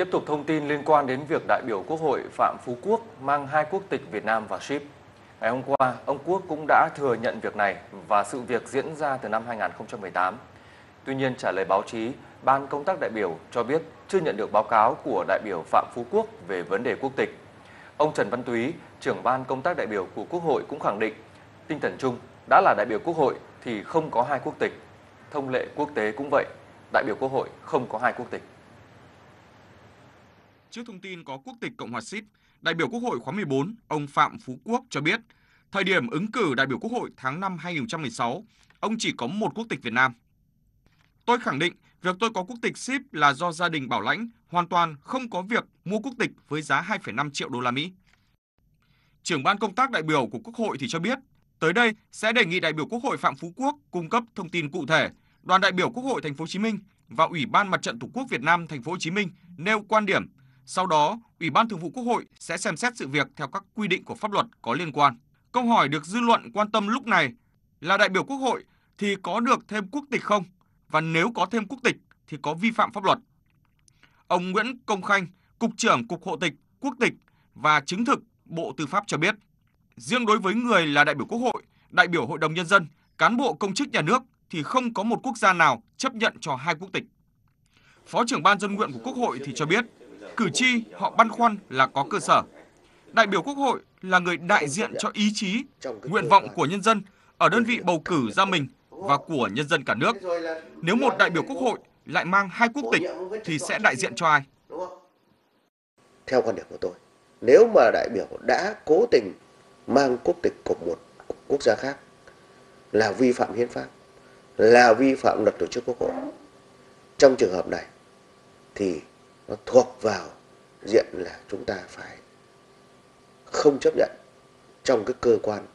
Tiếp tục thông tin liên quan đến việc đại biểu Quốc hội Phạm Phú Quốc mang hai quốc tịch Việt Nam và Ship. Ngày hôm qua, ông Quốc cũng đã thừa nhận việc này và sự việc diễn ra từ năm 2018. Tuy nhiên, trả lời báo chí, Ban công tác đại biểu cho biết chưa nhận được báo cáo của đại biểu Phạm Phú Quốc về vấn đề quốc tịch. Ông Trần Văn Túy, trưởng ban công tác đại biểu của Quốc hội cũng khẳng định, tinh thần chung đã là đại biểu Quốc hội thì không có hai quốc tịch. Thông lệ quốc tế cũng vậy, đại biểu Quốc hội không có hai quốc tịch. Trước thông tin có quốc tịch Cộng hòa Síp, đại biểu Quốc hội khóa 14, ông Phạm Phú Quốc cho biết, thời điểm ứng cử đại biểu Quốc hội tháng 5 2016, ông chỉ có một quốc tịch Việt Nam. Tôi khẳng định việc tôi có quốc tịch Síp là do gia đình bảo lãnh, hoàn toàn không có việc mua quốc tịch với giá 2,5 triệu đô la Mỹ. Trưởng ban công tác đại biểu của Quốc hội thì cho biết, tới đây sẽ đề nghị đại biểu Quốc hội Phạm Phú Quốc cung cấp thông tin cụ thể, đoàn đại biểu Quốc hội Thành phố Hồ Chí Minh và Ủy ban Mặt trận Tổ quốc Việt Nam Thành phố Hồ Chí Minh nêu quan điểm. Sau đó, Ủy ban Thường vụ Quốc hội sẽ xem xét sự việc theo các quy định của pháp luật có liên quan. Câu hỏi được dư luận quan tâm lúc này là đại biểu Quốc hội thì có được thêm quốc tịch không? Và nếu có thêm quốc tịch thì có vi phạm pháp luật. Ông Nguyễn Công Khanh, Cục trưởng Cục Hộ tịch, Quốc tịch và chứng thực Bộ Tư pháp cho biết, riêng đối với người là đại biểu Quốc hội, đại biểu Hội đồng Nhân dân, cán bộ công chức nhà nước thì không có một quốc gia nào chấp nhận cho hai quốc tịch. Phó trưởng ban dân nguyện của Quốc hội thì cho biết, cử tri họ băn khoăn là có cơ sở. Đại biểu Quốc hội là người đại diện cho ý chí, nguyện vọng của nhân dân ở đơn vị bầu cử ra mình và của nhân dân cả nước. Nếu một đại biểu Quốc hội lại mang hai quốc tịch thì sẽ đại diện cho ai? Theo quan điểm của tôi, nếu mà đại biểu đã cố tình mang quốc tịch của một quốc gia khác là vi phạm hiến pháp, là vi phạm luật tổ chức quốc hội. Trong trường hợp này thì nó thuộc vào diện là chúng ta phải không chấp nhận trong cái cơ quan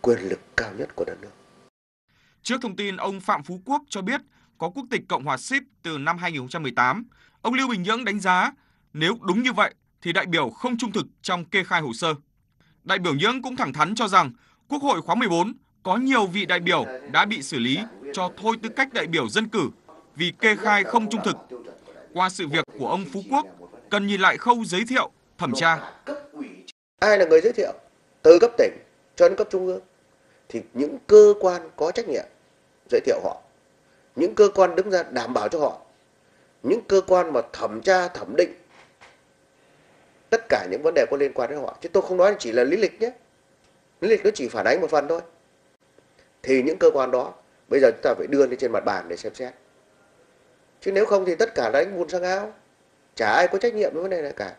quyền lực cao nhất của đất nước. Trước thông tin ông Phạm Phú Quốc cho biết có quốc tịch Cộng hòa Ship từ năm 2018, ông Lưu Bình Nhưỡng đánh giá nếu đúng như vậy thì đại biểu không trung thực trong kê khai hồ sơ. Đại biểu Nhưỡng cũng thẳng thắn cho rằng Quốc hội khóa 14 có nhiều vị đại biểu đã bị xử lý cho thôi tư cách đại biểu dân cử vì kê khai không trung thực. Qua sự việc của ông Phú Quốc, cần nhìn lại khâu giới thiệu, thẩm tra. Ai là người giới thiệu? Từ cấp tỉnh cho đến cấp trung ương. Thì những cơ quan có trách nhiệm giới thiệu họ. Những cơ quan đứng ra đảm bảo cho họ. Những cơ quan mà thẩm tra, thẩm định tất cả những vấn đề có liên quan đến họ. Chứ tôi không nói chỉ là lý lịch nhé. Lý lịch nó chỉ phản ánh một phần thôi thì những cơ quan đó bây giờ chúng ta phải đưa lên trên mặt bàn để xem xét chứ nếu không thì tất cả là đánh bùn sang áo chả ai có trách nhiệm với vấn đề này cả.